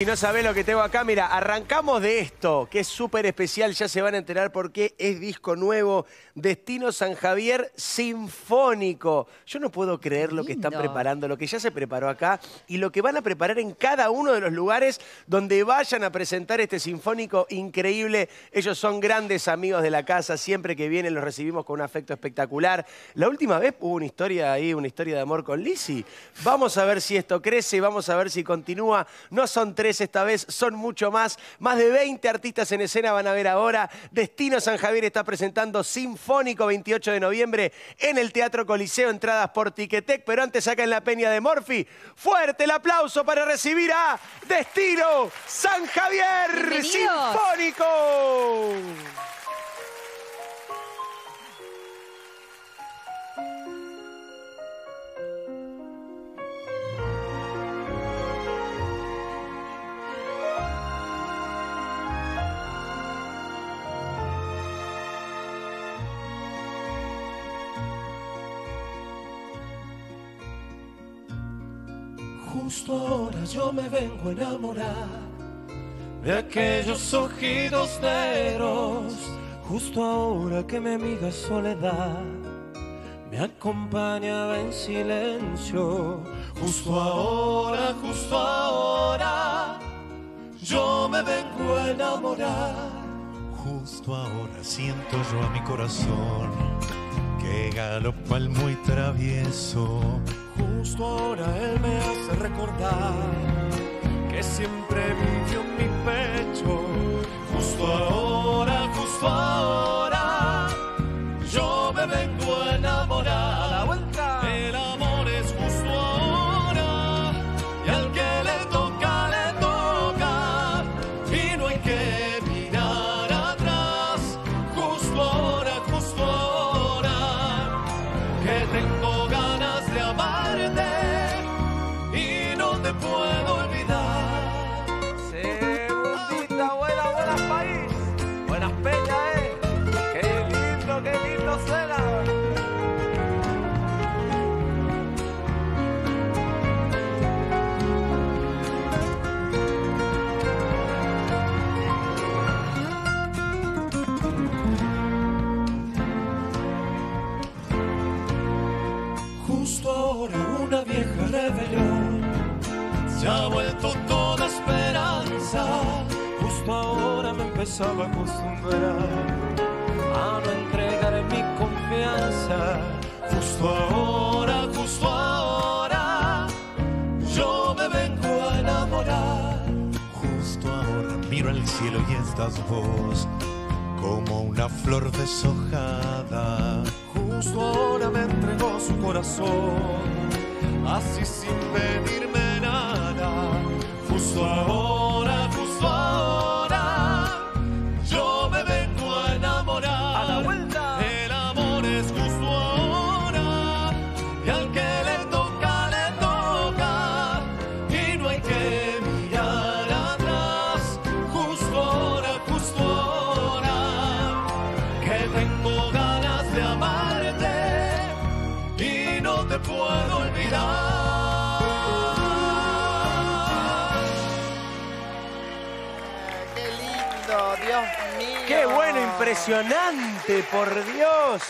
Si no sabés lo que tengo acá, mira, arrancamos de esto, que es súper especial, ya se van a enterar por qué es disco nuevo, Destino San Javier Sinfónico. Yo no puedo creer lo que están preparando, lo que ya se preparó acá y lo que van a preparar en cada uno de los lugares donde vayan a presentar este sinfónico increíble. Ellos son grandes amigos de la casa, siempre que vienen los recibimos con un afecto espectacular. La última vez hubo una historia ahí, una historia de amor con Lizzy. Vamos a ver si esto crece, vamos a ver si continúa. No son tres esta vez, son mucho más. Más de 20 artistas en escena van a ver ahora. Destino San Javier está presentando Sinfónico 28 de noviembre en el Teatro Coliseo, entradas por Ticketek, pero antes acá en la Peña de Morphy. Fuerte el aplauso para recibir a Destino San Javier. Sinfónico. Justo ahora yo me vengo a enamorar de aquellos ojitos negros. Justo ahora que mi amiga Soledad me acompañaba en silencio. Justo ahora, justo ahora, yo me vengo a enamorar. Justo ahora siento yo a mi corazón que galopa el muy travieso. Justo ahora él me hace recordar que siempre vivió mi puedo olvidar. Segundita, buena, buenas país. Buenas peñas, eh. Qué lindo, qué lindo suena. Justo ahora una vieja rebelión ha vuelto toda esperanza. Justo ahora me empezaba a acostumbrar a no entregar mi confianza. Justo ahora, justo ahora, yo me vengo a enamorar. Justo ahora miro al cielo y estás vos como una flor deshojada. Justo ahora me entregó su corazón, así sin pedirme. Justo ahora, justo ahora, yo me vengo a enamorar. A la vuelta. El amor es justo ahora, y al que le toca, le toca. Y no hay que mirar atrás. Justo ahora, justo ahora que tengo ganas de amarte y no te puedo olvidar. Qué lindo, Dios mío. Qué bueno, impresionante, por Dios.